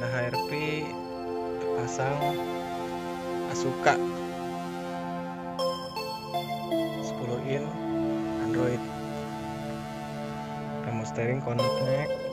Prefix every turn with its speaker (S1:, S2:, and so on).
S1: Honda HRP terpasang Asuka ah, 10 in Android. Remote steering connect